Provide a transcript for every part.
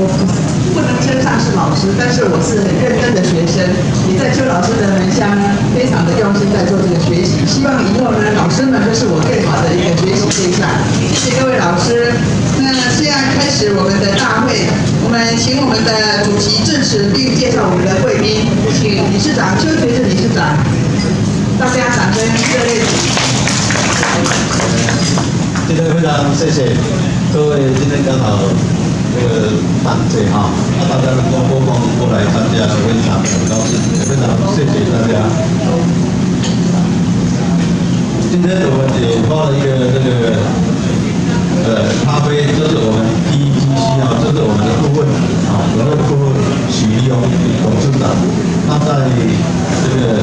我不能称上是老师，但是我是很认真的学生，也在邱老师的门下呢，非常的用心在做这个学习。希望以后呢，老师们都是我更好的一个学习对象。谢谢各位老师。那现在开始我们的大会，我们请我们的主席致辞，并介绍我们的贵宾，请理事长邱学志理事长。大家掌声热烈！今天非常谢谢各位，今天刚好这个大节哈，大家能够拨空过来参加，非常很高兴，也非常谢谢大家。今天我们也发了一个这个呃咖啡，就是我们 PTC 啊，这是我们的顾问啊，我们的顾问许立勇董事长，他在这个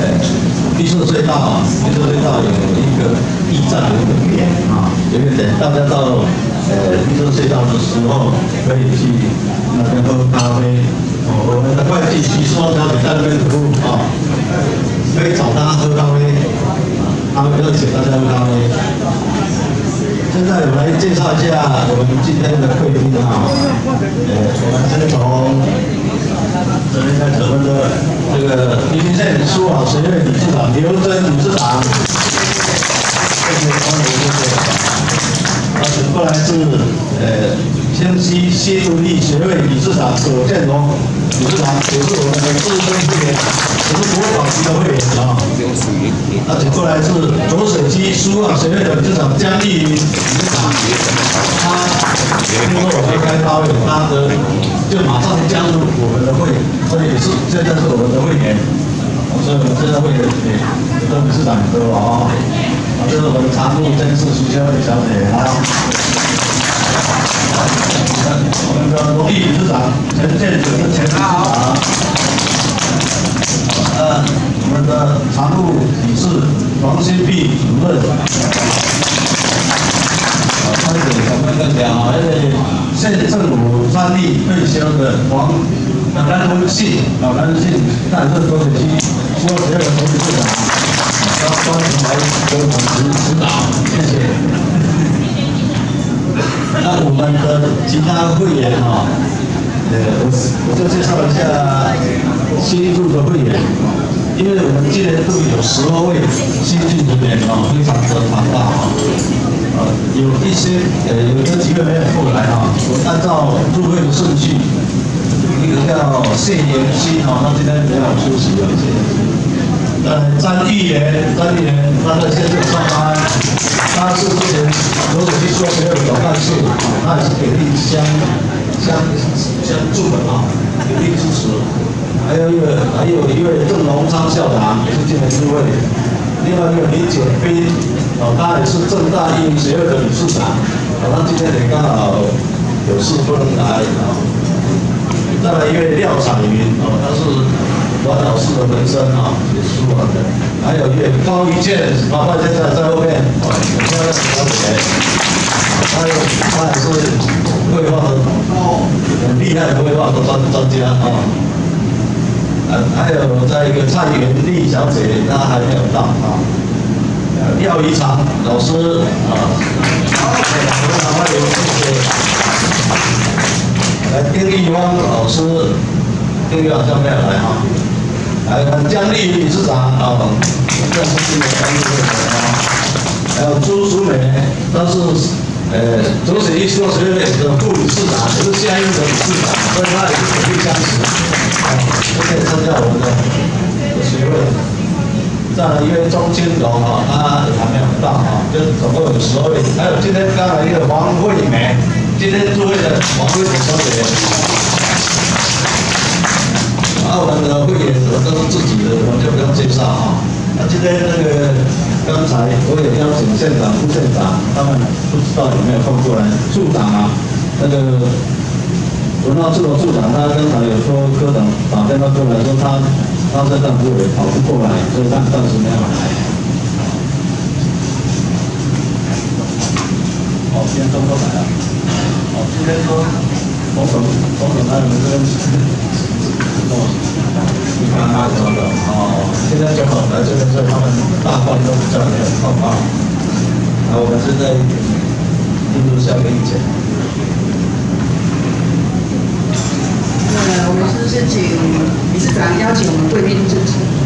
呃。绿色隧道，绿色隧道有一个驿站，有一个点啊，有一个点，大家到呃绿色隧道的时候，可以去那边喝咖啡。哦我们的会计徐说小姐在那边服务啊，可以找他喝咖啡，他会邀请大家喝咖啡。现在我们来介绍一下我们今天的贵宾啊，呃，我们先从。这边开始，我们的这个宜兴县书法学院理事长刘真理事长，谢谢欢迎过来是呃湘西新独立学会理事长葛建荣理事长，也是我们的资深会员，也是国宝级的会员啊。那请过来是浊水溪书法学院的理事长江丽云理事长，他听说我会开发会，他的就马上加入我们的会。所以是现在是我们的会员，所以我们现在会员也跟理事长很多啊。啊，这是我们的常务监事徐小伟小姐啊。我们的荣誉理事长陈建子陈理事长。呃，我们的常务理事王新碧主任。啊，开始我们个两位县政府专利退休的王。老南同信，老南信，大热多水区，说所有的同事长，欢欢迎来给我们指导，谢。谢。那我们的其他会员哈，呃，我我就介绍一下新入的会员，因为我们今年度有十二位新进人员啊，非常的庞大啊，呃，有一些呃，有的几个没有过来啊，我按照入会的顺序。一个叫谢延新哦，他今天没有出席了。谢延新。呃，张玉元，张玉元，他在现在上班，他是之前罗水区说学有总干事，他也是给力相相相助的啊，给力支持。还有一个，还有一位郑龙昌校长也是进来入会。另外一个李景斌，哦，他也是正大英语学院的理事长，哦，他今天也刚好有事不能来啊。再来一位廖彩云哦，他是王老师的门生啊，也是书法的。还有一位高一健，啊，他现在在后面，哦，很漂亮的小姐。还有他也是绘画的哦，很厉害的绘画的专专家啊。呃，还有在一个蔡元丽小姐，她还没有到啊。廖一长老师啊，好，非常欢迎，谢谢。来，丁立芳老师，丁立好像没有来哈。来，江丽理事长啊，这是今年江丽会长啊。还有朱淑梅，她是呃左水一说学院的副理事长，也是相应的理事长，所以她也是鼎力相持啊，都可以参加我们的学会。再来一位钟金荣啊，他还没有到啊，就总共有十二位。还有今天刚来一个王惠梅。今天诸位的王慧梅小姐，澳门的会员都是自己的，我们就不用介绍啊。那今天那个刚才我也邀请县长、副县长，他们不知道有没有空过来。处长啊，那个文化处的处长，他刚才有说科长打电话过来，说他他在上部委跑不过来，所以他暂时没有来。好，今天都过来了。今天说总统，总统他们这边，哦，你看他什么的哦。现在正好了，这个是他们大换都比较的好啊。那，我们是在印度下面以前。呃，我们是申请理事长邀请我们贵宾致辞。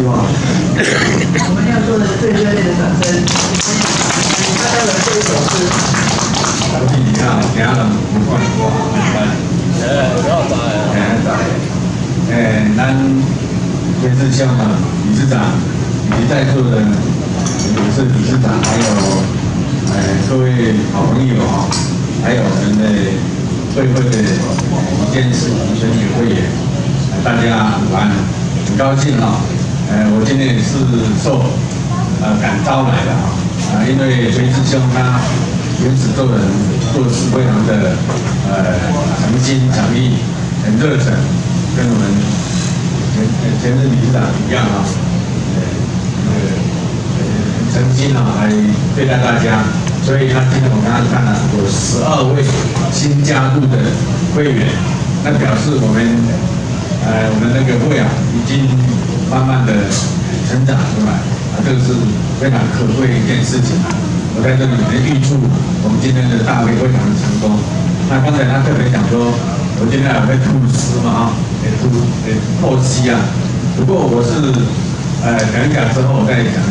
我们要做的最热烈的掌声，他待会这一首诗。我是你看，听人不管我，哎，不要打呀！哎，打哎，咱崔志香嘛，理事长，以及在座的也是理事长，还有哎各位好朋友哈，还有我们的会会的一件事选举会员，大家午安，很高兴哈。呃，我今天也是受呃感召来的啊，啊，因为崔志兄他原始做人做事非常的呃诚心诚意，很热忱，跟我们前前任理事长一样啊，呃，那个呃诚心啊来对待大家，所以他今天我刚刚看了有十二位新加入的会员，那表示我们呃我们那个会啊已经。慢慢的成长出来，啊，这个是非常可贵的一件事情。我在这里也预祝我们今天的大会非常的成功。那刚才他特别讲说，我今天有会吐丝嘛啊，也吐也透析啊。不过我是呃讲讲之后，我再讲，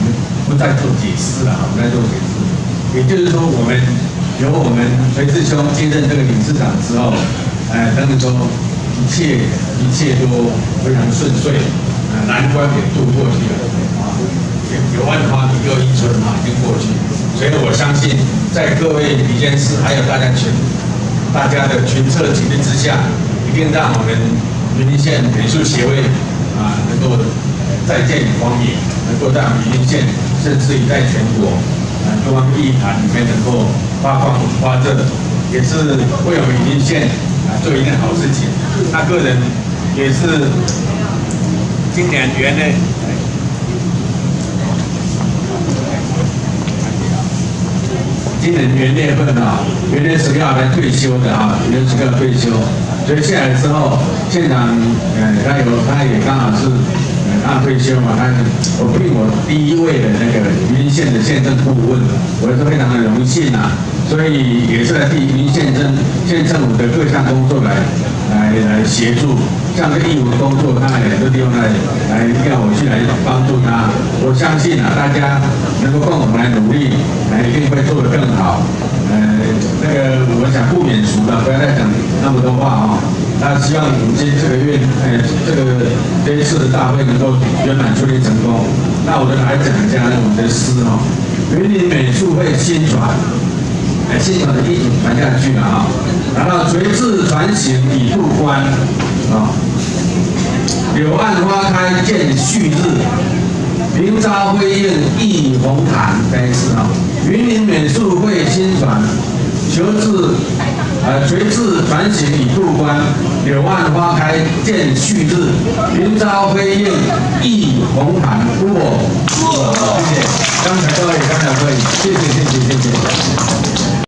不再做解释了啊，不再做解释。也就是说，我们由我们崔志兄接任这个理事长之后，呃，等于说一切一切都非常顺遂。啊难关也渡过去了啊，有万花比又一村啊，已经过去。所以我相信，在各位李监事还有大家群大家的群策群力之下，一定让我们云林县美术协会啊，能够再见光明，能够让云林县甚至于在全国啊中央艺坛里面能够发光发热，也是为我们云林县啊做一件好事情。他个人也是。今年元呢，今年元月份啊，元月十六号来退休的啊，元月十六号退休，所以下来之后，现场呃，他有他也刚好是刚退休嘛，他我聘我第一位的那个云县的县政顾问，我是非常的荣幸啊，所以也是来替云县政县政府的各项工作来来来协助。像这义务工作，他很多地方来来要我去来帮助他。我相信啊，大家能够共同来努力，来一定会做得更好。呃，那个我想不免俗了，不要再讲那么多话啊。那希望我们今这个月，呃，这个这一次的大会能够圆满顺利成功。那我就来讲一下我们的诗哦，云林美术会新传，哎，新传的一直传下去了啊。然后垂字传行已渡关。啊，柳暗花开见旭日，明朝辉映忆红毯。该是啊，云林美术会新传，求字，呃，垂治传行以渡关，柳暗花开见旭日，云朝飞燕翼红毯。哇，谢谢，刚才各位，刚才各位，谢谢，谢谢，谢谢。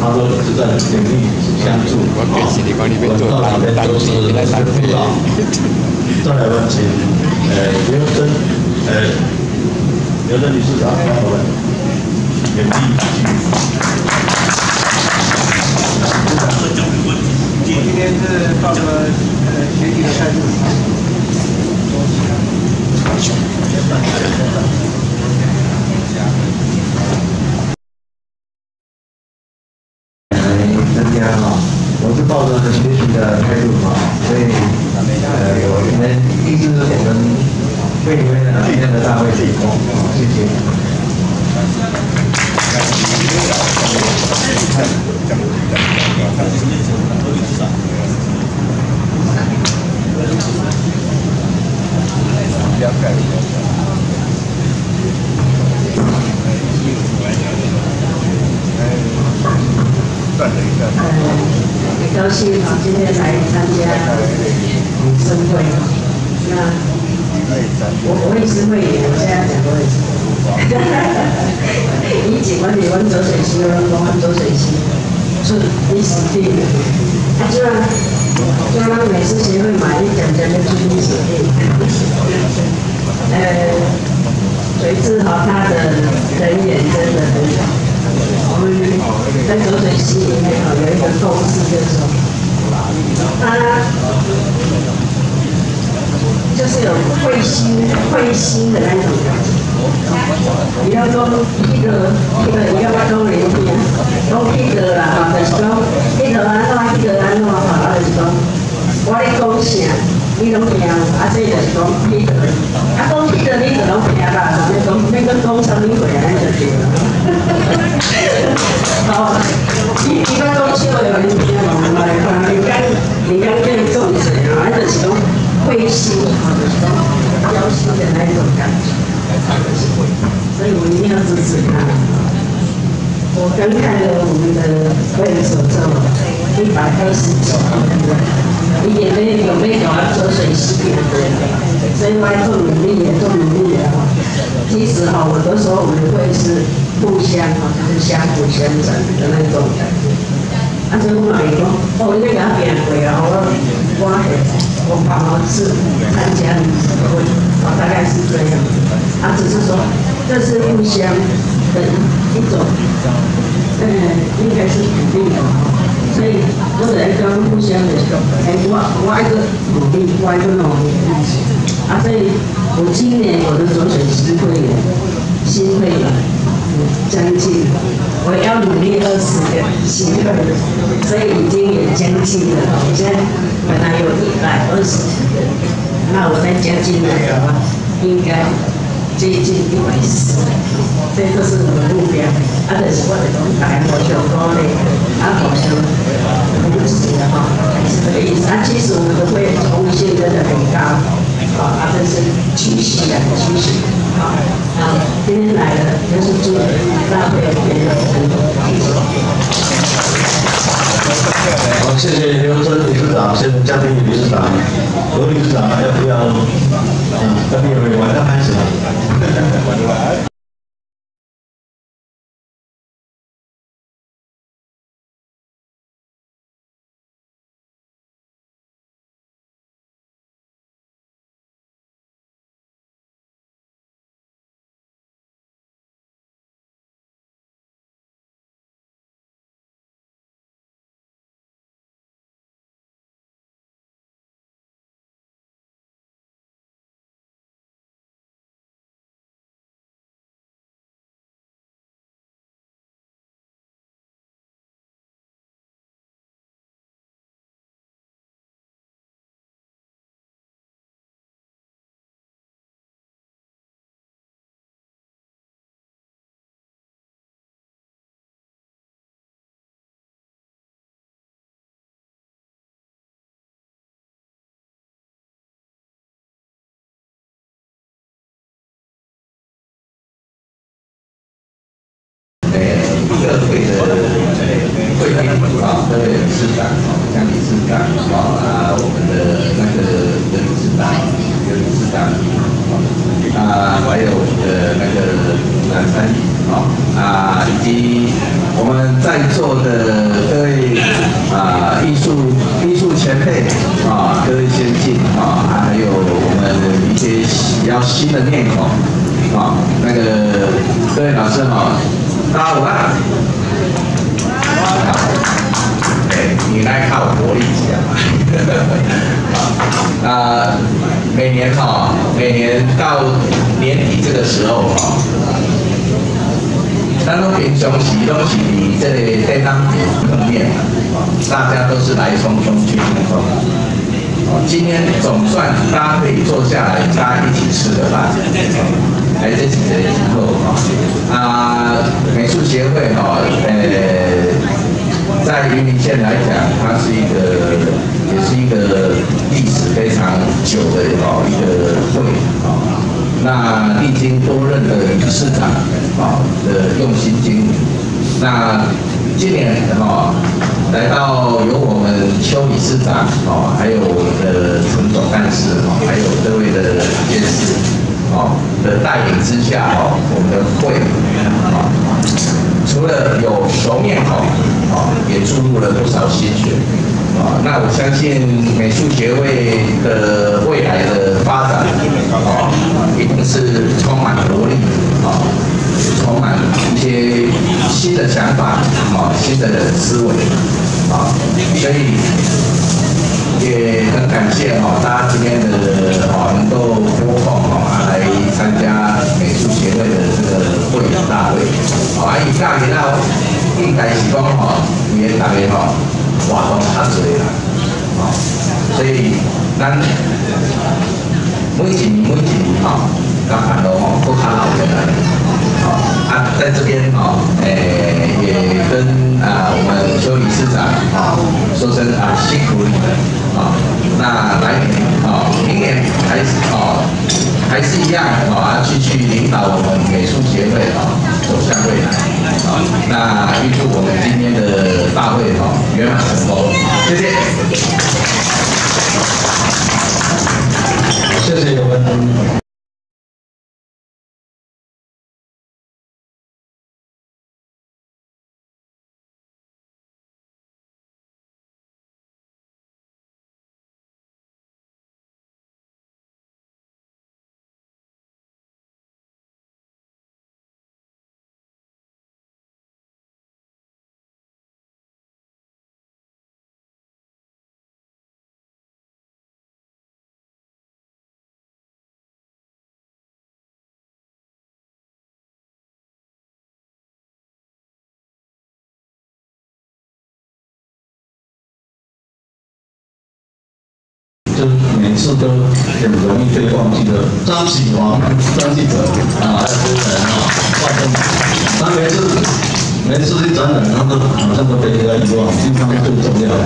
他说是在勉励相助，我给心理管理员做单单机来单机啊。再来问请，呃，刘真，呃，刘真理事长帮我们勉励。今天是抱着呃学习的态度。是这样。啊，只是说这是互相的一种，嗯，应该是肯定的。所以我在跟互相的说，哎，我我一个努力，我一个努力，啊，所以我今年我的左水新会员，新会员将近，我要努力二十个新会员，所以已经有将近了。我现在本来有一百二十几个，那我再加进来的话，应该。接近一百四，这都是我的目标。啊，就是我哋讲大学上高咧，啊，好像不止的哈，是这个意思。啊，其实我们的会员重现真的很高，啊，啊，这是趋势啊，趋势。啊，啊，今天来了，就是祝大会员朋友很好，谢谢刘春理事长，谢谢嘉宾理事长，罗理事长要不要？嗯，嘉宾有没有？马上开始。社会的贵宾啊，各位理事长、江理事长啊，我们的那个的理事长、有理事长啊，还有我们的那个南山啊啊，以及我们在座的各位啊艺术艺术前辈啊，各位先进啊，还有我们一些比较新的面孔啊，那个各位老师好，大家午安。你来靠活力一下嘛。啊，每年哈、每年到年底这个时候哈、咱拢平常时拢是这个电当层面啊，大家都是来匆匆去匆匆。今天总算大家可以坐下来，大家一起吃个饭。来这几个以后啊，啊，美术协会哈，呃，在云林县来讲，它是一个，也是一个历史非常久的哦一个会啊。那历经多任的理事长啊的用心经营，那今年哈、来到由我们邱理事长哦，还有我们的陈总干事哦，还有各位的监事哦的带领之下哦，我们的会啊、除了有熟面孔啊、也注入了不少心血啊、那我相信美术协会的未来的发展啊、一定是充满活力啊、充满一些新的想法啊、新的思维啊、所以也很感谢哈、大家今天的哦能够拨空哈参加美术协会的这个会员大会，哦，啊，以下年啊，应该是讲吼，伊个大家吼活动较侪啦，哦，所以咱每一年每一年吼，甲办路吼都较老起来，哦，啊，在这边哦，诶、也跟啊我们邱理事还是一样啊、继续领导我们美术协会啊、走向未来啊、那预祝我们今天的大会啊、圆满成功，谢谢。谢谢我们每次都很容易被忘记的张启煌张记者啊，还有夫人啊，万正，他每次每次去展览，他都好像都被人家遗忘，地方最重要的。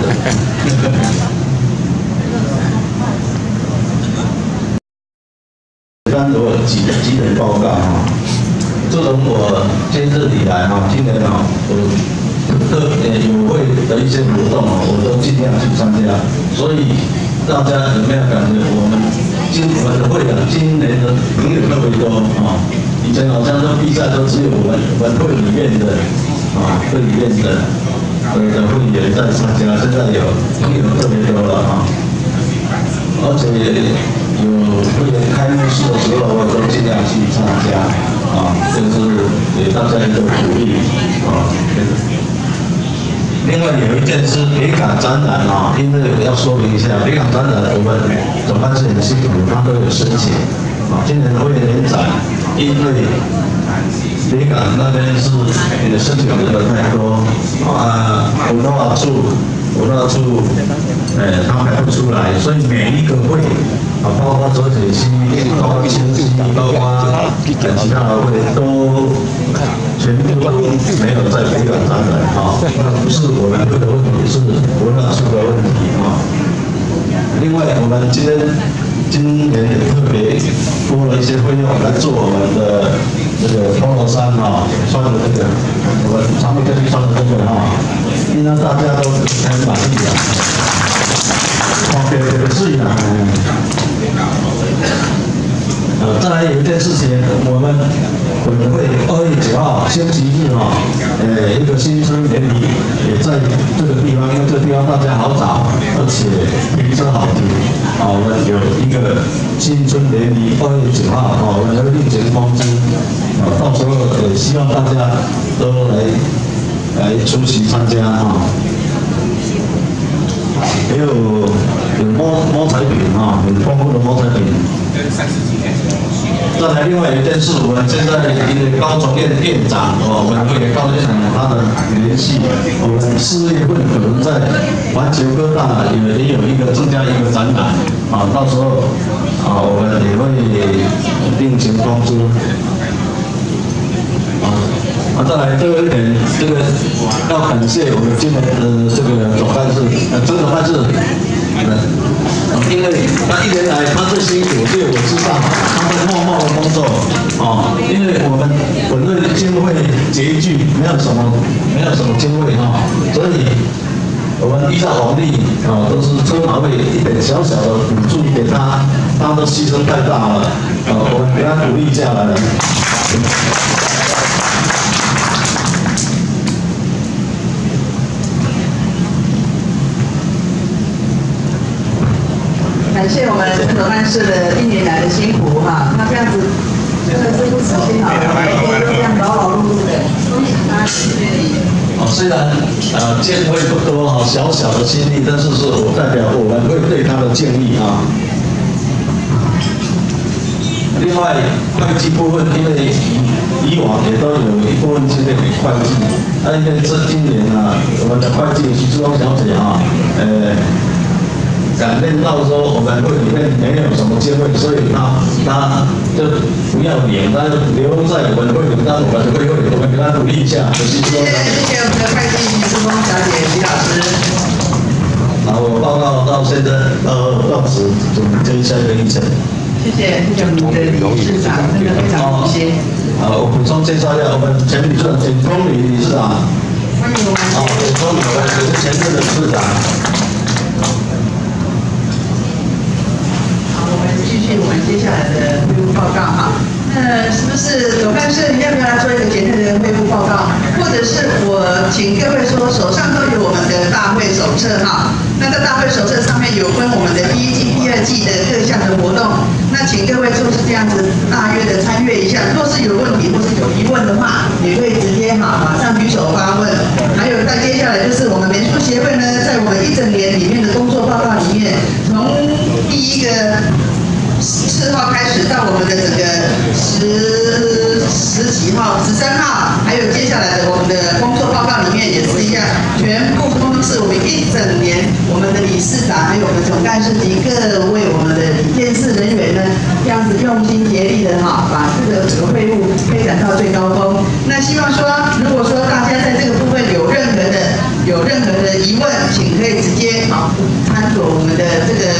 刚我几几点报告哈，自从我接任以来哈，今年哈我特呃有会的一些活动哦，我都尽量去参加，所以大家有没有感觉我们今我们的会啊，今年的朋友特别多啊，以前好像都比赛都只有我们我们会里面的啊会里面的呃的会员在参加，现在有朋友特别多了啊。而且有会员开幕式的时候，我都尽量去参加，啊，就是给大家一个鼓励，啊。另外有一件是北港展览啊，因为要说明一下，北港展览我们总办事很辛苦，他都有申请，啊，今年会延展，因为北港那边是你的申请人太多，啊，文化处。文化处，呃，他排不出来，所以每一个会，包括左水溪，包括清溪，包括呃其他的会都全部都没有在北港展览啊，那不是我们的问题，是文化处的问题啊。另外，我们今天今年也特别拨了一些费用来做我们的这个 polo 衫哈，穿的这个我们常备队穿的这个哈，应该大家都很满意的。哦，别别别至于啦，再来有一件事情，我们委员会二月九号星期日哈，呃，一个新春联谊也在这个地方，因为这个地方大家好找，而且名声好听，啊，我们有一个新春联谊二月九号，啊，我们会另行通知，啊，到时候也希望大家都来来出席参加啊。还有有猫猫彩品啊，有丰富的猫彩饼。再来另外一件事，我们现在因为高中店店长哦，我们会跟高店长他的联系，我们四月份可能在环球各大也也有一个增加一个展览啊，到时候啊我们也会另行通知。啊，啊，再来最后一点，这个要感谢我们今年的这个总干事，呃，曾总干事，呃，因为他一年来他最辛苦，所以我知道，他在默默的工作，哦，因为我们本队经费拮据，没有什么没有什么经费哈，所以我们依照红利啊，都是车马费一点小小的补助给他，他的牺牲太大了，啊，我们给他鼓励下来了。感谢我们陈总干事的一年来的辛苦哈，他这样子真的是不辞辛劳，每天都这样劳劳碌碌的，恭喜他新年里。哦，虽然呃经费不多哈，小小的心力，但是是我代表我们会对他的敬意啊。另外，会计部分，因为以往也都有一部分经费给会计，那因为这今年啊，我们的会计徐志光小姐啊，呃，感念到说我们会里面没有什么机会，所以他他就不要脸，他就留在我们会里，但我们会会我们给他努力一下，徐志谢谢。谢谢我们的会计徐志峰小姐徐老师。好，我报告到现在呃到此总结下一个议程。谢谢谢谢我们的理事长，真的非常用心。好，我补充介绍一下我们前理事长简聪理理事长。欢迎我们好，简聪理我们是前任的理事长。好，我们接下来的恢复报告哈。那是不是总干事，你要不要来做一个简单的恢复报告？或者是我请各位说，手上都有我们的大会手册哈。那在大会手册上面有分我们的第一季、第二季的各项的活动。那请各位就是这样子大约的参阅一下。若是有问题或是有疑问的话，也可以直接哈马上举手发问。还有在接下来就是我们美术协会呢，在我们一整年里面的工作报告里面，从第一个四号开始到我们的整个十十几号、十三号，还有接下来的我们的工作报告里面也是一样，全部都是我们一整年我们的理事长还有我们总干事及各位我们的理监事人员呢，这样子用心竭力的哈，把这个整个会务推展到最高峰。那希望说，如果说大家在这个部分有任何的有任何的疑问，请可以直接啊参考我们的这个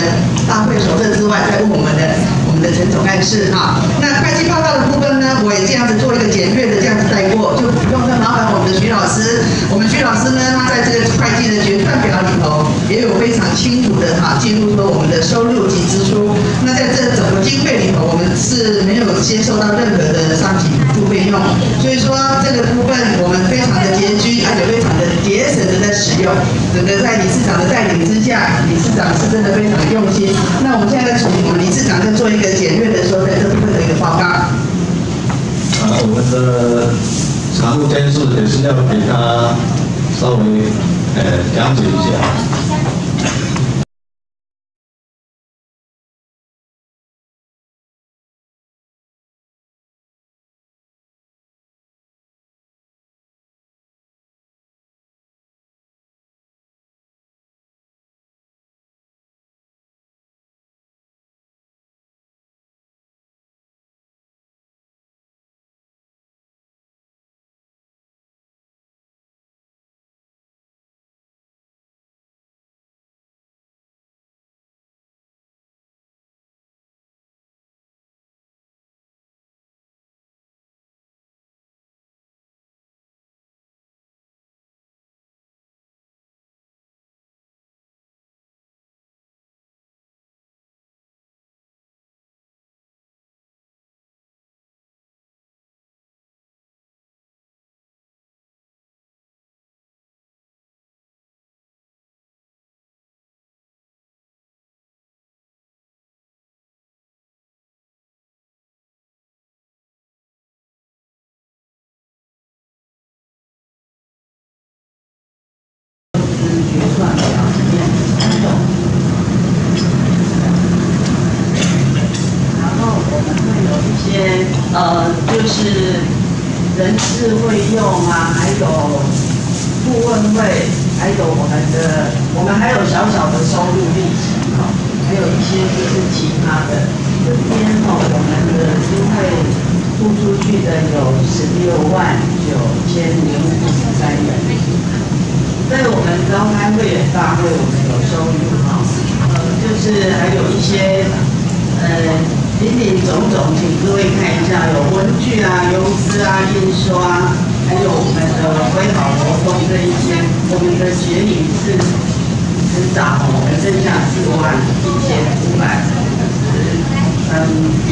大会手册之外，再问我们的我们的陈总干事哈。那会计报告的部分呢，我也这样子做一个简略的这样子带过，就不用再麻烦我们的徐老师。我们徐老师呢，他在这个会计的决算表里头也有非常清楚的哈记录说我们的收入及支出。那在这整个经费里头，我们是没有接受到任何的上级补助费用，所以说这个部分我们非常的拮据，而且非常的节省的在使用。整个在理事长的带领之长是真的非常用心。那我们现在请我们理事长再做一个简略的说在这部分的一个报告。啊，我们的常务监事也是要给他稍微呃讲解一下。人事会用啊，还有顾问会，还有我们的，我们还有小小的收入利息哈，还有一些就是其他的。这边哈，我们的经费付出去的有十六万九千零五十三元。在我们召开会员大会，我们有收入哈，呃，就是还有一些呃。林林总总，请各位看一下，有文具啊、邮资啊、印刷啊，还有我们的挥毫活动这一些，我们的学理是是涨，我们剩下四万一千五百十三元。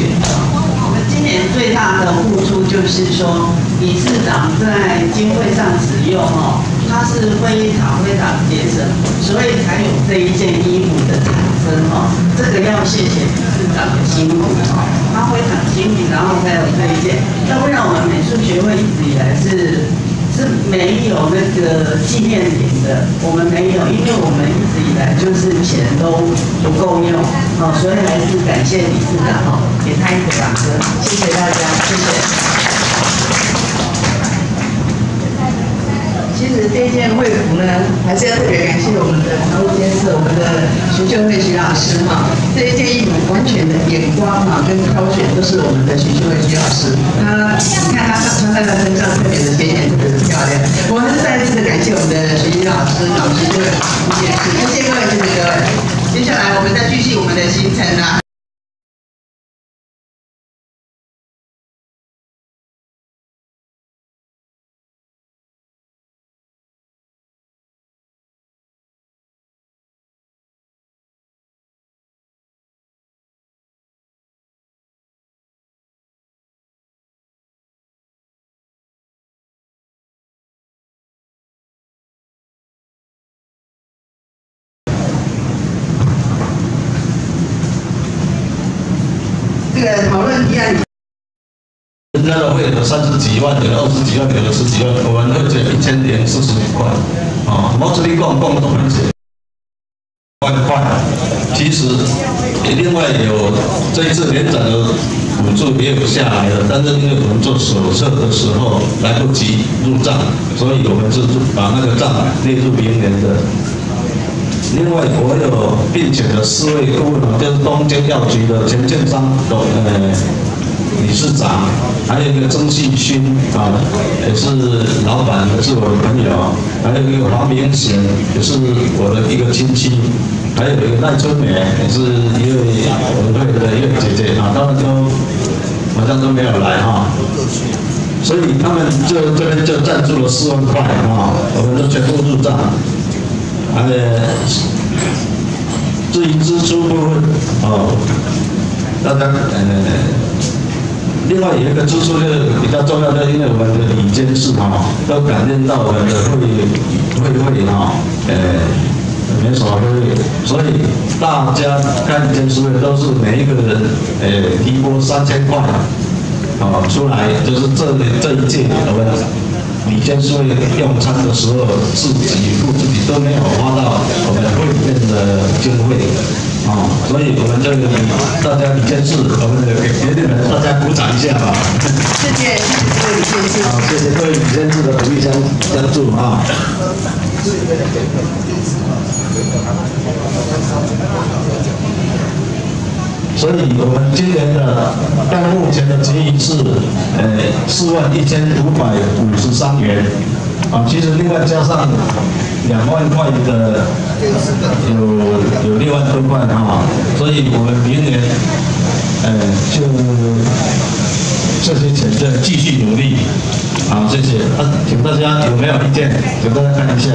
我们今年最大的付出就是说，理事长在经会上使用哦。他是非常非常节省，所以才有这一件衣服的产生哦。这个要谢谢理事长的辛苦哦，他非常辛苦，然后才有这一件。要不然我们美术学会一直以来是是没有那个纪念品的，我们没有，因为我们一直以来就是钱都不够用哦，所以还是感谢理事长哦，给他一个掌声，谢谢大家，谢谢。其实这件会服呢，还是要特别感谢我们的常务监事、我们的徐秀慧徐老师哈。这一件衣服完全的眼光哈跟挑选都是我们的徐秀慧徐老师。他，你看他穿在他身上特别的鲜艳，特别的漂亮。我们还是再一次的感谢我们的徐老师、老师这位监事，谢谢各位，谢谢各位。接下来我们再继续我们的行程啊。三十几万，点二十几万，点的十几万，我们会只有一千点四十五块。啊，毛主席共共同理解。万块，其实也另外有这一次连展的补助也有下来了，但是因为我们做手册的时候来不及入账，所以我们是把那个账列入明年的。另外，我有并请的四位顾问，就是东京药局的陈建章的呃理事长，还有一个曾信勋啊，也是老板，也是我的朋友，还有一个黄明贤，也是我的一个亲戚，还有一个赖春梅，也是一位我们会的一位姐姐啊，他们都好像都没有来哈，所以他们就这边就赞助了四万块啊，我们都全部入账。呃，至于支出部分，哦，大家呃，另外有一个支出是比较重要的，因为我们的李监事哈，都感应到我们的会会会哈，呃，没什么会，所以大家看监事会都是每一个人呃提拨三千块，哦出来，就是这这一届我们。你先说用餐的时候自己付自己都没有花到我们会面的经费，啊，所以我们这个大家李监事，我们给别的人大家鼓掌一下吧。谢谢，谢谢各位李监事。好，谢谢各位李监事的鼓励相相助啊。所以我们今年的到目前的结余是呃四万一千五百五十三元，啊，其实另外加上两万块的有有六万多块哈，所以我们明年呃就这些钱再继续努力，好，谢谢，啊，请大家有没有意见？请大家看一下。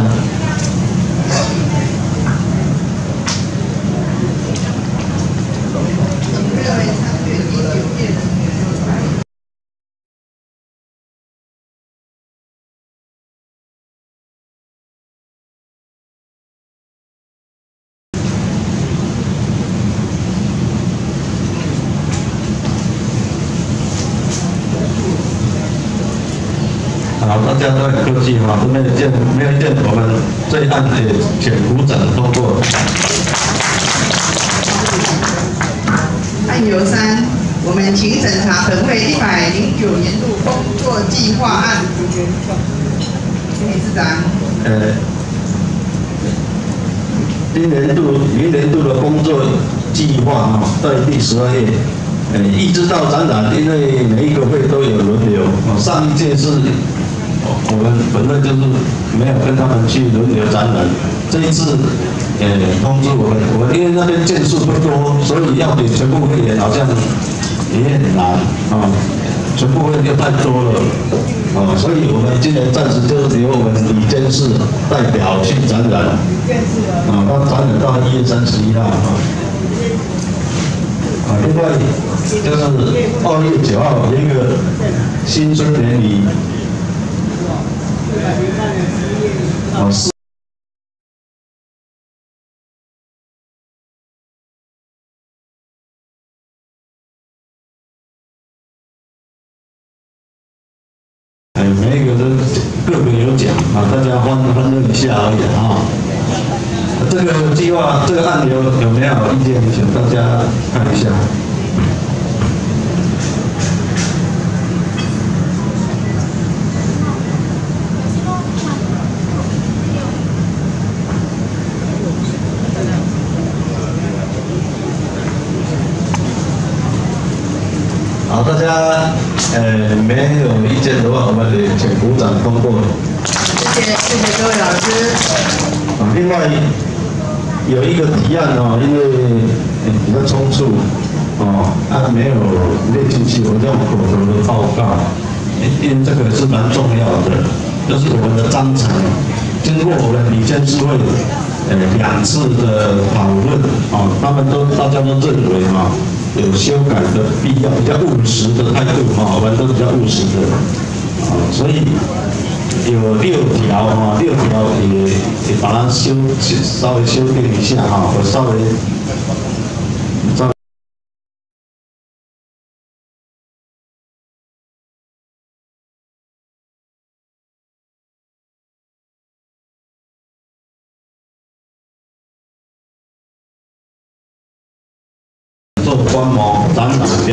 好，大家都很客气哈，都没有见，没有见我们这一案也请鼓掌通过。案由三。我们请审查本会一百零九年度工作计划案。理事长。呃，今年度、明年度的工作计划啊，在第十二页。呃，一直到展览，因为每一个会都有轮流。上一届是，我们本来就是没有跟他们去轮流展览。这一次，呃，通知我们，我们因为那边件数不多，所以要给全部会员好像也很难啊。全部会员太多了，啊，所以我们今年暂时就是由我们李监事代表去展览，啊，到展览到一月三十一号啊。啊，另外就是二月九号有一个新春典礼，啊是。个是蛮重要的，就是我们的章程，经过我们理监事会呃两次的讨论啊，他们都大家都认为哈有修改的必要，比较务实的态度哈，我们都比较务实的啊，所以。有六条啊，六条也也把它修稍微修订一下哈，我稍微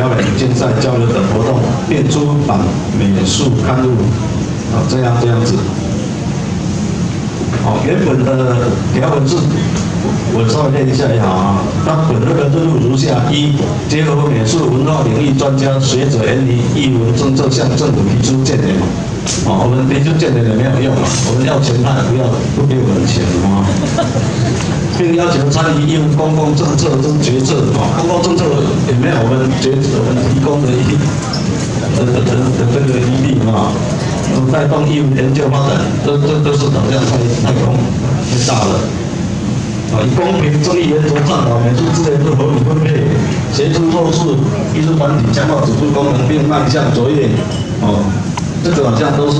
表演、竞赛、交流等活动，变出版美术刊物。啊，这样这样子，好，原本的条文是，我稍微念一下也好啊。那本日的任务如下：一、结合美术文化领域专家学者研拟译文政策，向政府提出建言。啊，我们提出建言也没有用啊，我们要钱他也不要，不给我们钱啊。并要求参与译文公共政策中决策啊，公共政策也没有我们决策我们提供的一的的的这个余地啊。带动义务研究发展，这这都是导向太太空太大了。啊，以公平正义原则倡导美术资源的合理分配，协助弱势艺术团体强化指数功能，并迈向卓越。哦，这个好像都是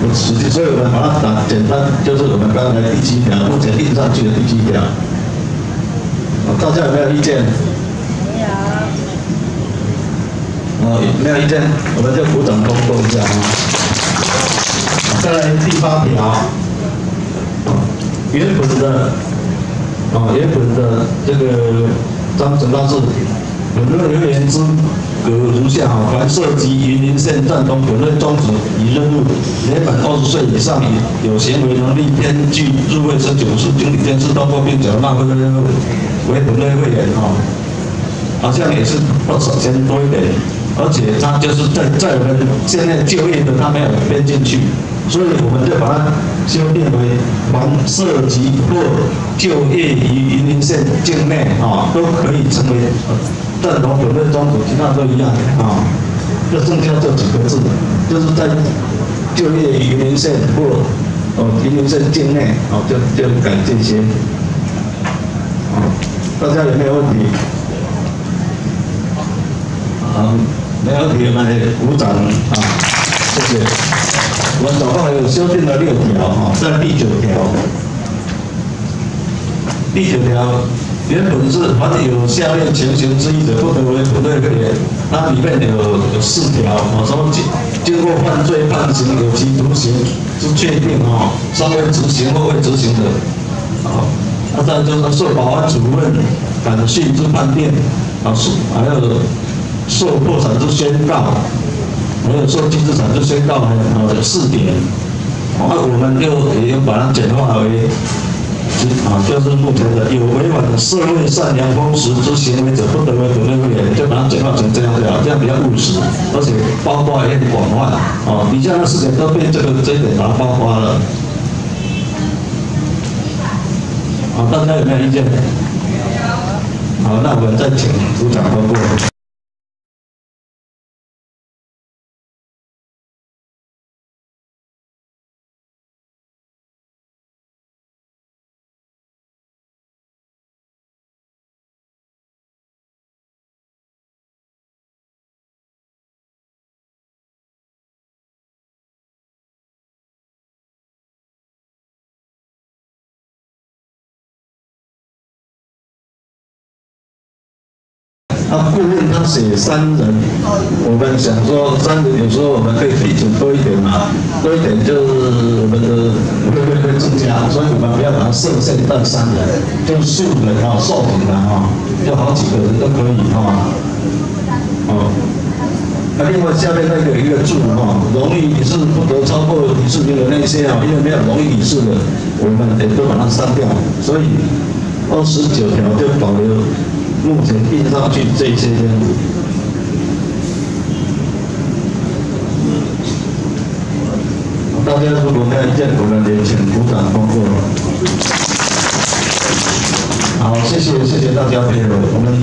不实际，所以我们把它打简单，就是我们刚才第七条，目前印上去的第七条。啊，大家有没有意见？没有。哦，没有意见，我们就鼓掌通过一下啊。再来第八条，原本的，啊，原本的这个章程大致，本论留言之格如下：哈，凡涉及云林县赞同本论宗旨与任务，年满二十岁以上，有行为能力偏具入会申请书经理监事到过并缴纳会费为本类会员哈，好像也是多少钱多一点，而且他就是在在我们现在就业的他没有编进去。所以我们就把它修订为，凡涉及或就业于云林县境内啊，都可以成为赞同本类宗旨，其他都一样啊，就增加这几个字，就是在就业于云林县或哦云林县境内啊，就就改这些。啊，大家有没有问题？好，没有问题，那鼓掌啊，谢谢。我们总共有修订了六条哈，在第九条，第九条原本是凡有下列情形之一者，不得为不对会员。那里面有有四条啊，说经经过犯罪判刑有期徒刑之确定啊，尚未执行或未执行的啊，那再就是受保安主任感训之判定啊，是还有受破产之宣告，没有受禁止产之宣告，还有四点，啊，我们又也把它简化为。啊，就是目前的有违反社会善良风俗之行为者，不得为主任会员，就把它简化成这样子啊，这样比较务实，而且包括也很广泛。啊，底下的四点都被这个这一点把它包括了。好，大家有没有意见？好，那我们再请组长通过。他顾问他写三人，我们想说三人有时候我们可以聘请多一点嘛，多一点就是我们的会会会增加，所以我们不要把它设限到三人，就数人啊，寿品的哈，就好几个人都可以哈，哦，那另外下面那个一个注哈，荣誉理事不得超过理事名的那些啊，因为没有荣誉理事的，我们也都把它删掉，所以二十九条就保留。目前印上去这些呢，大家如果没有见过的，请鼓掌通过。好，谢谢谢谢大家配合，我们。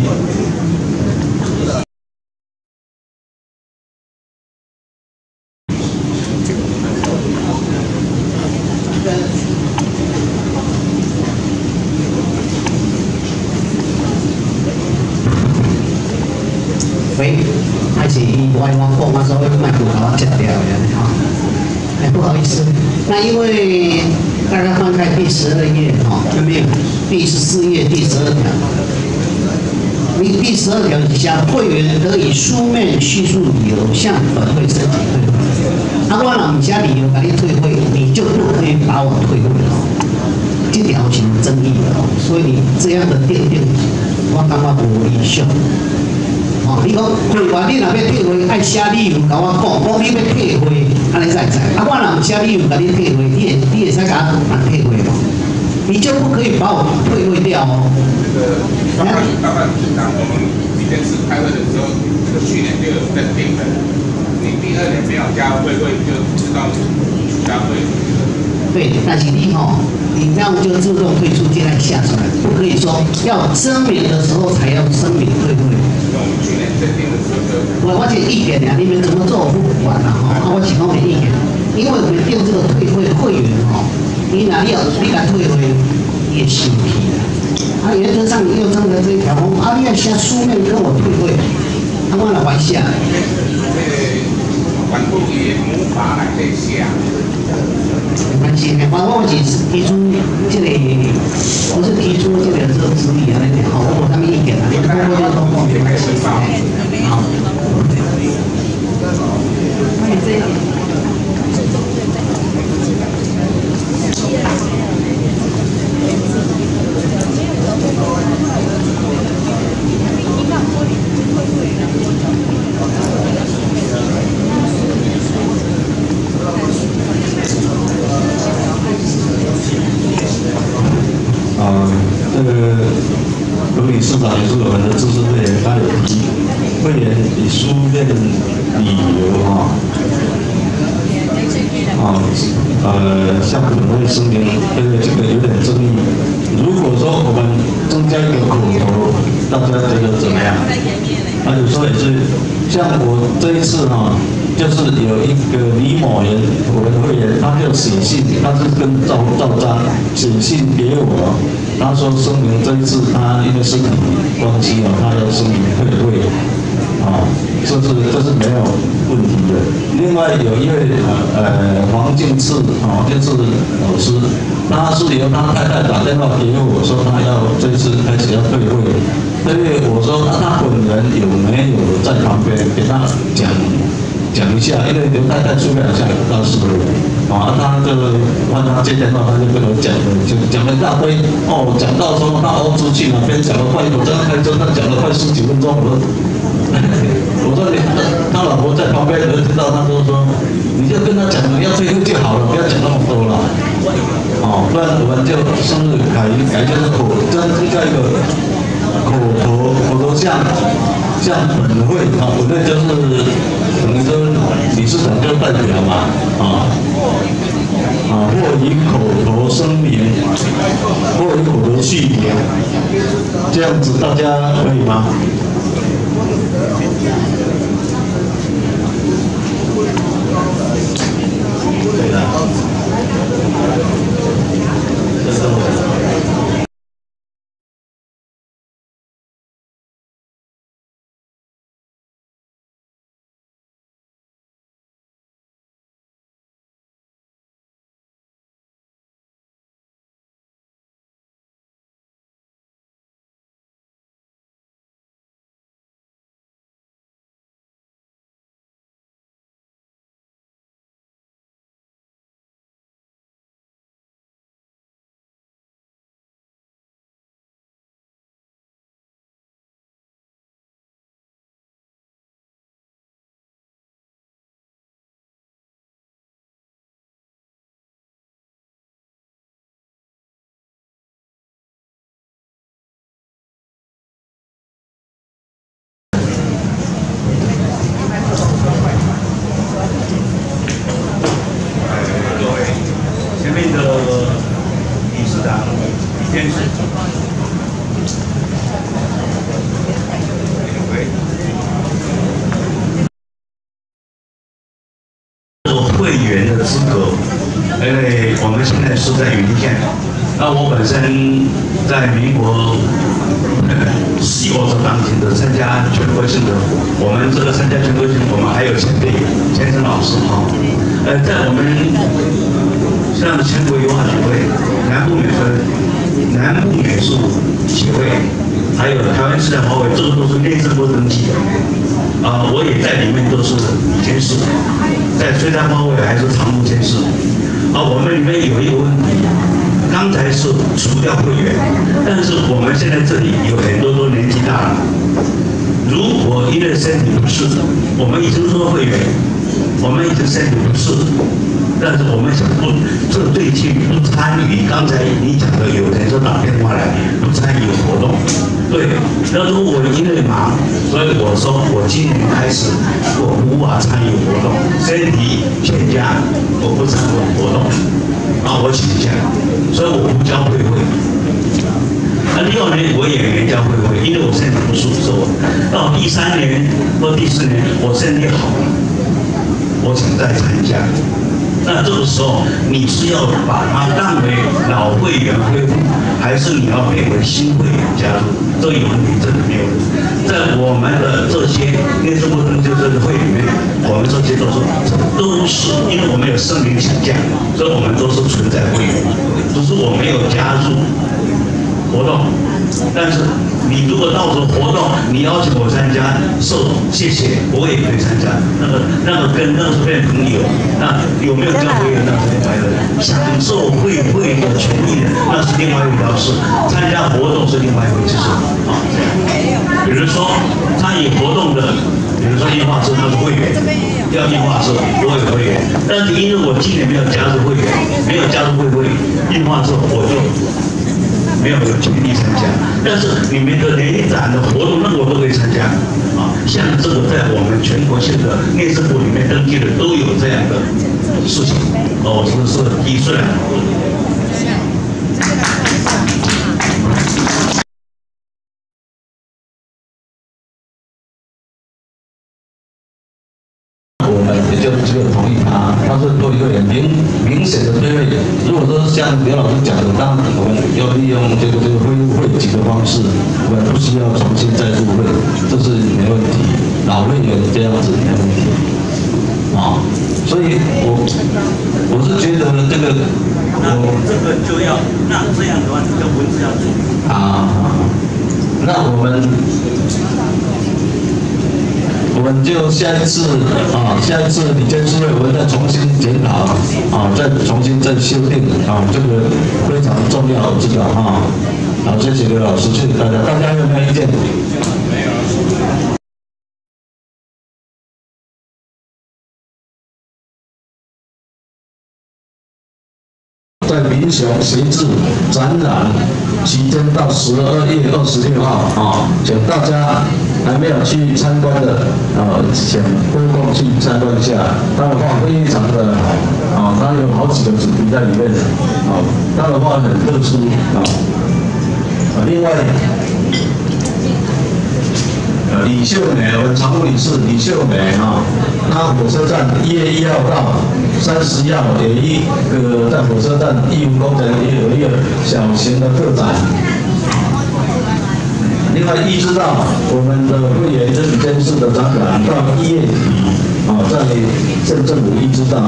那因为大家翻开第十二页哈，有没有？第十四页第十二条，你第十二条底下，会员可以书面叙述理由向本会申请退会。他我了，你家理由把你退会，你就不可以把我退会了。这条是争议的哦，所以你这样的定定，我感觉无理想。你讲会员，你若要退会，爱写理由甲我讲，讲你要退会，安尼才会使。啊，我若唔写理由甲你退会，你会你会使甲我退会无？你就不可以把我退会掉哦。这个刚刚刚刚局长，我们以前是开会的时候，这个去年就有在定的，你第二年没有加会会，就知道加会。对，但是你吼，你这样就自动退出，进来下出来，不可以说要声明的时候才要声明退会。我我这意见呢，你们怎么做我不管了哈，啊，我提供的意见，因为我们定这个退会会员哈，你哪里要你敢退会也行不起的，啊，原则上你有这么这一条，啊，你要写书面跟我退会，他忘了还下。环保局无法来这写。没关系，我我只是提出这个，不是提出这个这个质疑啊，那点好，我他们意见啊，你通过就通过，没关系，好。欢迎这一市长也是我们的知识会员，他有提会员以书面理由啊，啊，呃，向本会声明，因为这个有点争议。如果说我们增加一个口头，大家觉得怎么样？啊，有时候也是，像我这一次哈，就是有一个李某人，我们的会员，他就写信，他是跟赵赵章写信给我。他说声明这一次他因为身体关系啊，他要声明退会，啊，这是这是没有问题的。另外有一位呃呃黄静次啊，就是老师，他是由他太太打电话给我说他要这次开始要退会，所以我说那他本人有没有在旁边给他讲？讲一下，因为刘太太出面好像有当时，啊，他就问他接电话，他就跟我讲了，就讲了一大堆，哦，讲到说到欧洲去哪边讲了快，我正在开车，他讲了快十几分钟，我说。我说你他老婆在旁边，我听到他说说，你就跟他讲你要退休就好了，不要讲那么多了。哦，不然我们就生日改改就是口，这这叫一个口头口头像像本会啊，本会就是等于说理事长就代表嘛啊。啊，或以口头声明，或以口头续言，这样子大家可以吗？对的。这是我。资格，因为我们现在是在云县，那我本身在民国十我是当前的参加全国性的，我们这个参加全国性，我们还有前辈先生老师哈，呃，在我们像全国油画协会、南部美术、南部美术协会，还有台湾市场华为，这个都是内政部登记的，啊、我也在里面都是监事，在虽然华为还是常务监事，啊、我们里面有一个问题。刚才是除掉会员，但是我们现在这里有很多都年纪大了。如果因为身体不适，我们已经说会员，我们已经身体不适，但是我们想不，这最近不参与刚才你讲的，有人说打电话来不参与活动，对，那如果因为忙，所以我说我今年开始我无法参与活动，身体欠佳，我不参与活动，啊，我请假，所以我不交会费。那第二年我也没交会费，因为我身体不舒服。到第三年或第四年，我身体好了，不存在参加。那这个时候，你是要把它当为老会员恢复，还是你要变为新会员加入？这个有问题，这个没有。在我们的这些内政部登记这个会里面，我们这些都是都是，因为我们有声明请假，所以我们都是存在会员，只是我没有加入活动。但是你如果到时候活动，你邀请我参加，受谢谢，我也可以参加。那个那个跟那是变朋友，那有没有交会员那是另外的，享受会会的权益的那是另外一条事，参加活动是另外一回事啊。这样，比如说参与活动的，比如说印画社那是会员，要印画社我有会员，但是因为我今年没有加入会员，没有加入会会印画社，我就。没有有权利参加，但是你们的联展的活动，那我都可以参加。啊。像这个在我们全国性的内政部里面登记的都有这样的事情，哦，这是第一次来们也就只有同意他，他是做一个很明明显的对位。如果说像刘老师讲的，当然我们要利用这个这个恢复会籍的方式，我们不需要重新再入会，这是没问题。老会员这样子没问题。啊，所以我我是觉得这个我这个就要，那这样的话，这个文字要注意。啊，那我们我们就下一次啊，下一次你坚持会，我们再重新检讨啊，再重新再修订啊，这个非常重要，我知道啊。好，谢谢刘老师，谢谢大家。大家有没有意见？在民俗、习字、展览、期间到十二月二十六号啊，请大家还没有去参观的啊，请拨空去参观一下。它的话非常的好啊，它有好几个主题在里面啊，它的话很特殊啊。啊，另外。李秀美，我们常务理事李秀美啊，她火车站一月一号到三十号有一个在火车站义务工程也有一个小型的特展。另外，一直到我们的会员这几件事的展览到一月底啊，在县政府一直到。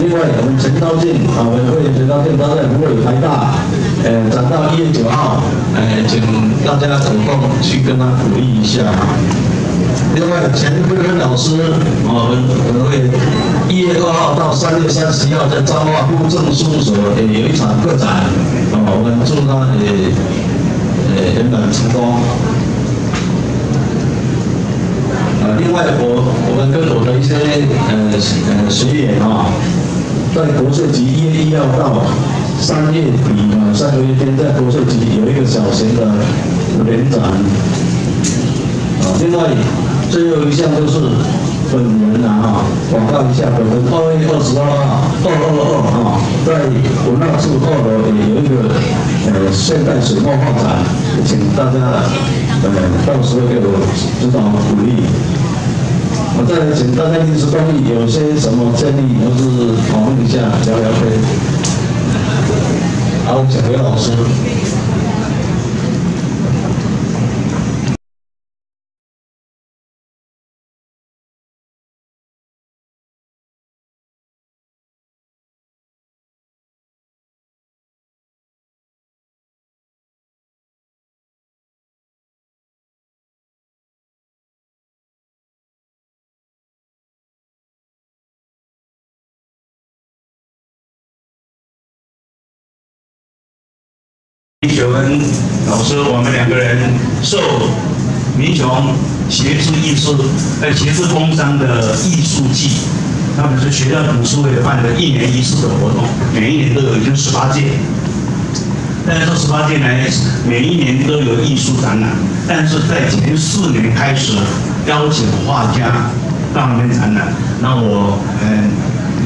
另外，我们陈高进啊，我们会员陈高进他在湖北台大，呃，展到一月九号，呃，请大家有空去跟他鼓励一下。另外，钱慧芬老师，我们我们会一月二号到三月三十一号在彰化户政事务所也有一场个展，啊，我们祝他也呃圆满成功。啊，另外我我们跟我的一些呃呃学员啊。在国税局一月一号到三月底啊，三个月间在国税局有一个小型的联展。啊，另外最后一项就是本人啊，哈，广告一下，本人二月二十二号，二二二啊，在文化处二楼也有一个呃现代水墨画展，请大家呃到时候给我指导鼓励。我再来请大家临时工艺有些什么建议，或是讨论一下，聊聊天。好，小刘老师。李雪文老师，我们两个人受民雄协助艺术呃协助工商的艺术季，他们是学校读书会办的一年一次的活动，每一年都有，已经十八届。但是这十八届来，每一年都有艺术展览，但是在前四年开始邀请画家到那边展览，那我嗯。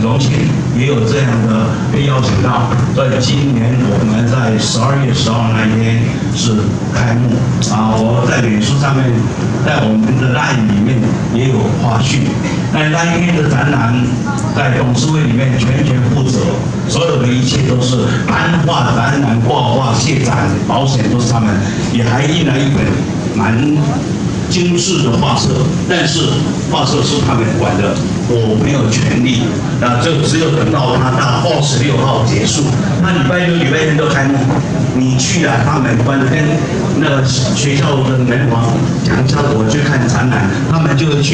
荣幸也有这样的被邀请到，在今年我们在十二月十号那一天是开幕啊！我在脸书上面，在我们的 line 里面也有花絮。那那一天的展览，在董事会里面全权负责，所有的一切都是版画、展览、挂画、卸展、保险都是他们，也还印了一本蛮。精致的画册，但是画册是他们管的，我没有权利，那就只有等到他到二十六号结束，那礼拜六、礼拜天都开幕，你去了，他们关跟那个学校的门房讲一下，我去看展览，他们就去。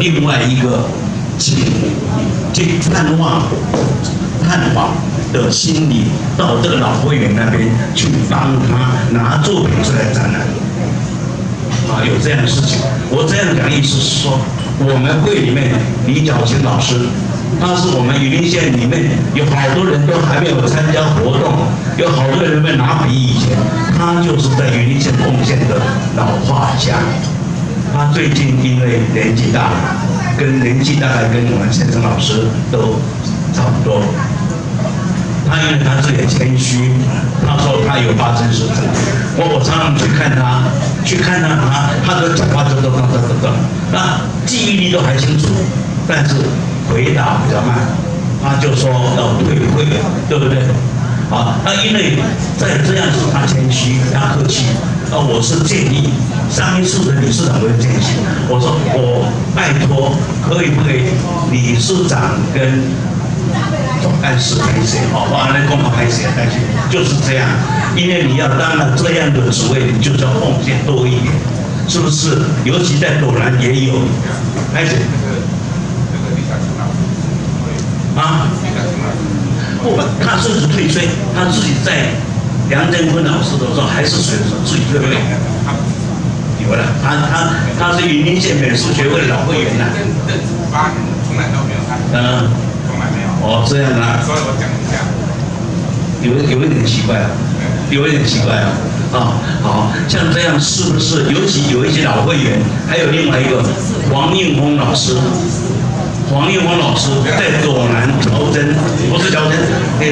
另外一个去去探望、探访的心理，到这个老会员那边去帮他拿作品出来展览。啊，有这样的事情。我这样讲的意思是说，我们会里面李角清老师，他是我们云林县里面有好多人都还没有参加活动，有好多人没拿笔以前，他就是在云林县贡献的老画家。他最近因为年纪大，跟年纪大概跟我们先生老师都差不多。他因为他自己谦虚，他说他有发真实症。我我常常去看他，去看他，他他都讲话都都都都都，那记忆力都还清楚，但是回答比较慢。他就说要退会，对不对？啊，那因为在这样子，他谦虚，他客气。那我是建议上一次的理事长会建议，我说我拜托，可以不可以理事长跟按时拍摄，哦，完了公告拍摄，但是就是这样，因为你要当了这样的职位，你就是要奉献多一点，是不是？尤其在斗南也有拍摄。啊？不，他自己退税，他自己在梁振坤老师的时候还是水自己退费。有了，他他他是云林县美术学会老会员呐。这八年从来都没有看。嗯，从来没有。哦，这样啊。所以我讲一下。有有一点奇怪啊，有一点奇怪啊。啊，好像这样是不是？尤其有一些老会员，还有另外一个王应峰老师。黄立峰老师在左南调针，不是调针，呃，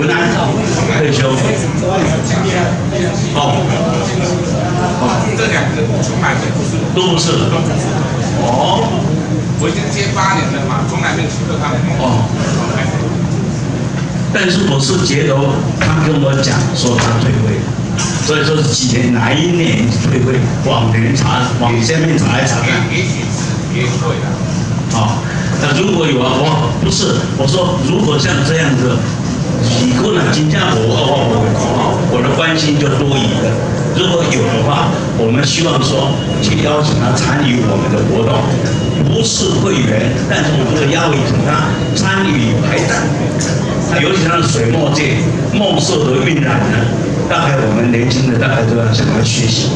文安退休。哦，哦，这两个从来不是，都不是。哦，我已经接八年了嘛，从来没有去过他们。哦，但是我是觉得他跟我讲说他退会，所以说是几年哪一年退会，往年查往下面查一查看。也许是也会的。好。那如果有啊，我不是我说，如果像这样子，以后呢，新加坡哦哦，我我的关心就多一个。如果有的话，我们希望说去邀请他参与我们的活动，不是会员，但是我们邀请他参与排展。尤其他的水墨界、墨色的晕染呢，大概我们年轻的大概都要向他学习。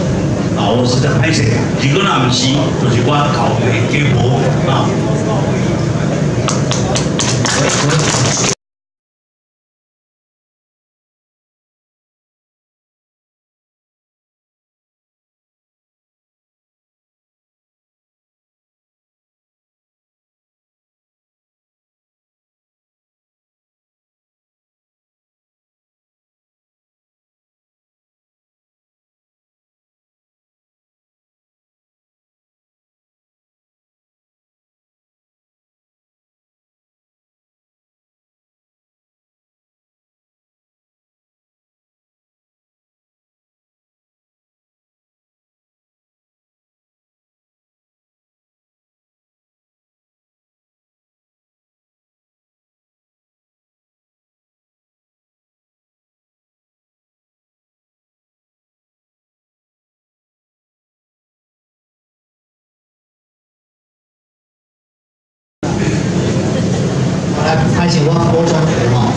啊，我是在拍摄，如果那不是，就是我搞的给我啊。Thank you. 而且我播种哦，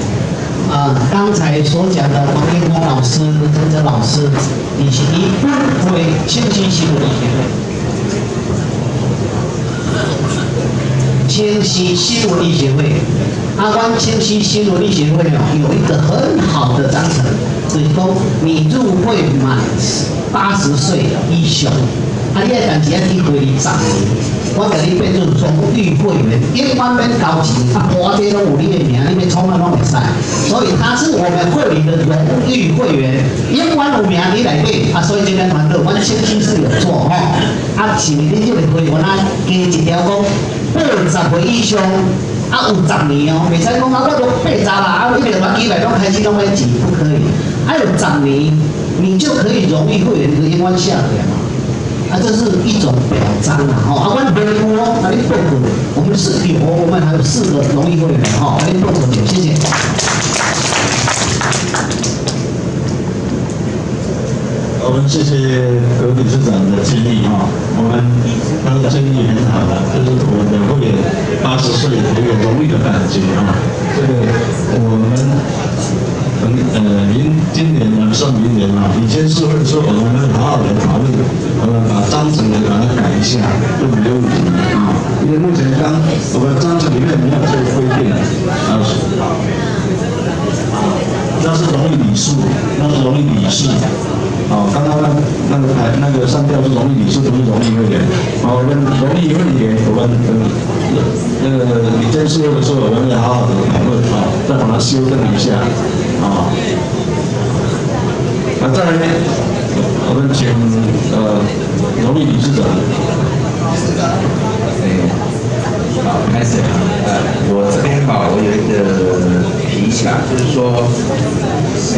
啊，刚才所讲的王天光老师、陈哲老师，以及一位清晰新闻协会，清晰新闻协会，阿关清晰新闻协会哦，有一个很好的章程，就是说你入会满八十岁以上。啊！你诶，但是啊，机会你十年，我甲你变做荣誉会员，一万免交钱，啊，花这拢有你的名，你要创啊拢会使。所以他是我们会里的荣誉会员，一万有名你来对，啊，所以这边团队我们前期是有做吼。啊，是你这个会员啊，加一条讲八十岁以上，啊，有十年哦，袂使讲啊，我都八十啦，啊，一百万几百种开始拢会钱，不可以。还有十年，你就可以荣誉会员的一万下了嘛。啊，这是一种表彰啊，吼！啊，我别多，啊，你报告，我们是有，我们还有四个荣誉会员，哈，啊，你报告谢谢。我们谢谢葛理事长的建议哈，我们他的建议很好的，就是我们会员八十岁有荣誉的感觉啊，这个我们。等呃，明今年呢，上明年啊，以前是会说我们好好的讨论，呃，把章程呢把它改一下，就没有问题啊。因为目前刚我们章程里面没有这个规定啊，那是荣誉理事，那是荣誉理事。哦，刚刚那那个台那个上吊是荣誉理事，不是荣誉会员。哦，跟荣誉会员，我们那个你在事后的时候，我们要好好的讨论啊，再把它修正一下。啊，那再来，我们请呃，荣誉理事长。哎，好，开始啊。呃，我这边哈，我有一个提醒，就是说，哎，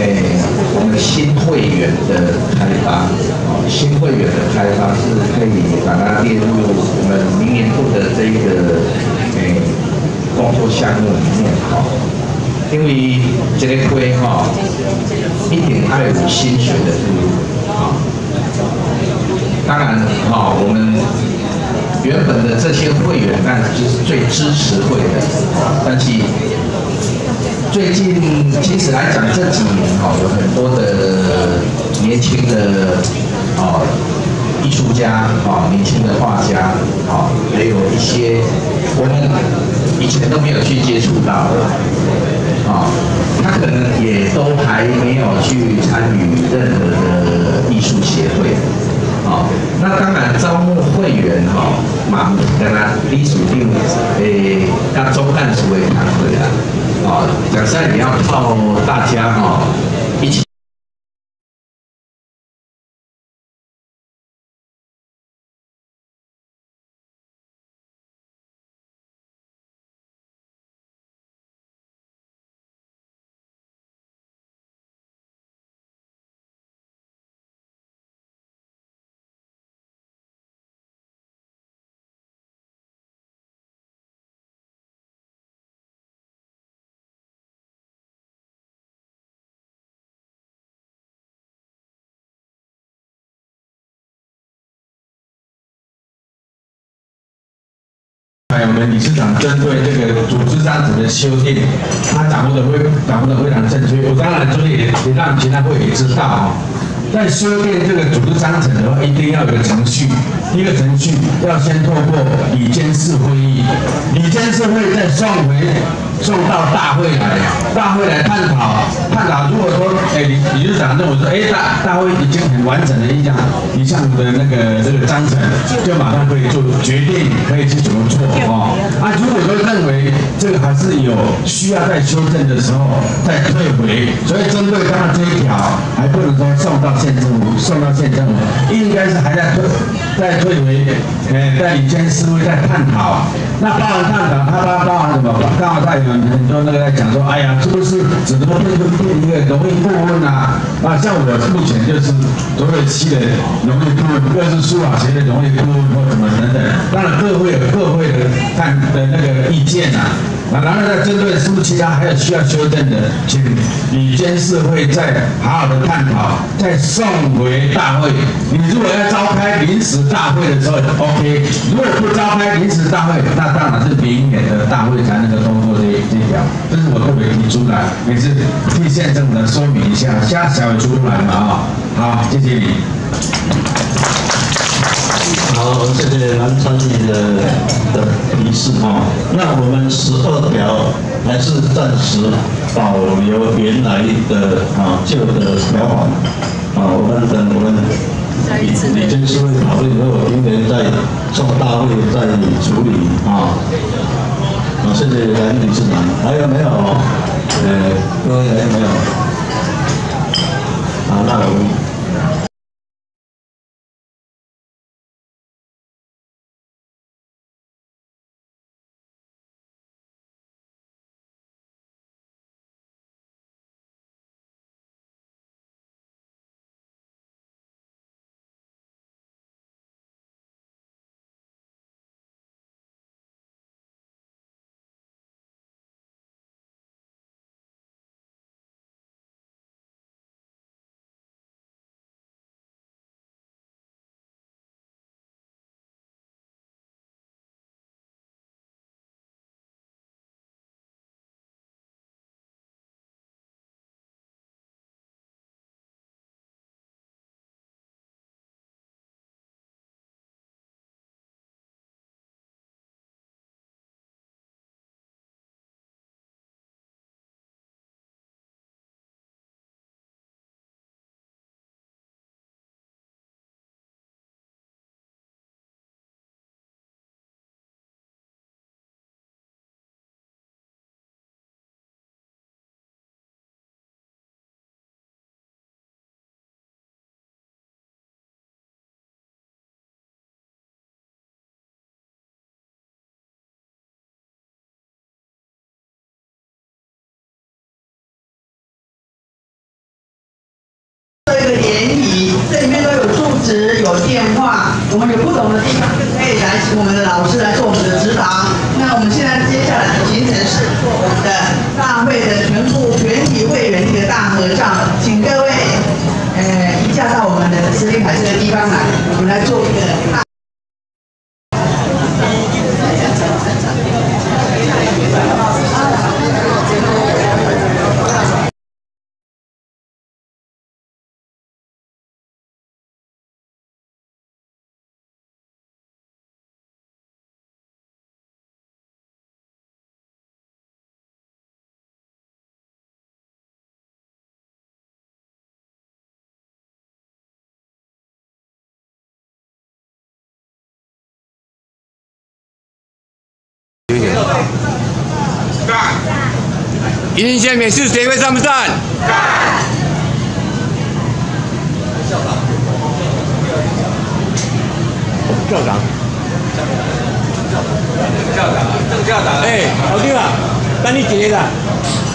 我们新会员的开发，哦，新会员的开发是可以把它列入我们明年度的这个哎工作项目里面。吼，因为这个会吼，一定爱有心血的投入，啊，当然哈，我们原本的这些会员，那就是最支持会的，但是最近其实来讲这几年哈，有很多的年轻的哦。艺术家啊，年轻的画家啊，也有一些我们以前都没有去接触到的啊，他可能也都还没有去参与任何的艺术协会啊。那当然招募会员哈，嘛，跟他隶属定诶，要中干所谓团队啊，啊，讲实在你要靠大家哈我们理事长针对这个组织章程的修订，他掌握的非掌握的非常正确。我当然这里也也让其他会也知道，在修订这个组织章程的话，一定要有个程序。一个程序要先透过里监事会议，里监事会再送回送到大会来，大会来探讨探讨。如果说哎理理事长认为说哎大大会已经很完整的一项一项的那个这个章程，就马上可以做决定，可以去怎么做哦。啊，如果说认为这个还是有需要再修正的时候，再退回。所以针对刚刚这一条，还不能说送到县政府，送到县政府，应该是还在退在。退回，哎，在以前思维在探讨，那包含探讨，他包包含什么？刚好在有很多那个在讲说，哎呀，是不是只能变变一个农业顾问啊？啊，像我目前就是卓越期的农业顾问，又是书法协的农业顾问或怎么等等。当然各会有各会的看的那个意见呐。啊，那然后再针对是不是其他还有需要修正的，请里监事会再好好的探讨，再送回大会。你如果要召开临时大会的时候，OK；如果不召开临时大会，那当然是明年的大会才能够通过这这条。这是我特别提出来，也是替县政府的说明一下，下小也出来嘛啊。好，谢谢你。好，谢谢南昌议的的提示哈。那我们十二条还是暂时保留原来的啊旧的条款啊。我们等我们李李监事会讨论以后，明年再送大会再处理啊。啊，谢谢蓝理事长。还有没有？呃，各位还有没有？好，那我们。们的司令台这个地方来，我们来做一个大。宜宁县美术协会上不上？校长。校长，郑校长。哎，好听啊，等你几个啦？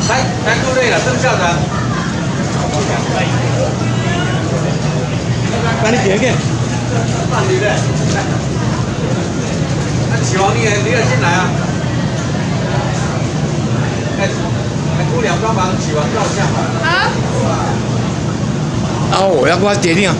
来来，各位了，郑校长。等你几个？放你的。那启王，你也你也进来啊？哎，来姑娘帮忙启王照相吧。啊。啊，我要跟他决定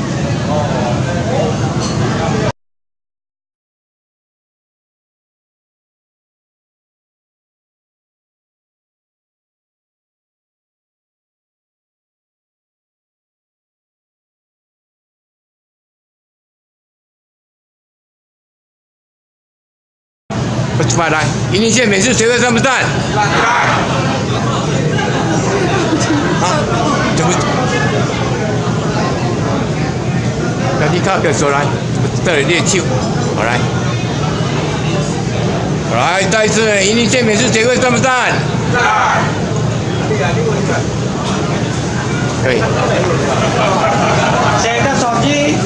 出来来，宜宁县美术协会上不上？好，怎么？赶紧靠个手来，这里练球，好来，来，再一次，宜宁县美术协会上不上？上。可以。写个手机。